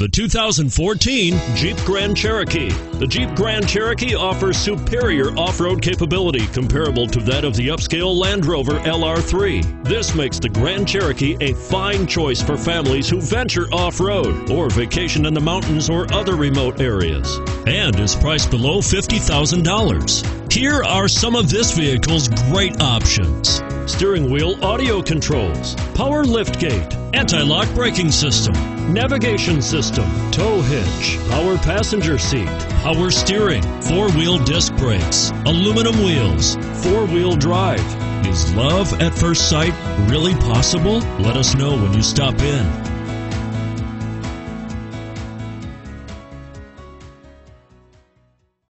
The 2014 Jeep Grand Cherokee. The Jeep Grand Cherokee offers superior off road capability comparable to that of the upscale Land Rover LR3. This makes the Grand Cherokee a fine choice for families who venture off road or vacation in the mountains or other remote areas. And is priced below $50,000. Here are some of this vehicle's great options steering wheel audio controls, power liftgate, anti-lock braking system, navigation system, tow hitch, power passenger seat, power steering, four-wheel disc brakes, aluminum wheels, four-wheel drive. Is love at first sight really possible? Let us know when you stop in.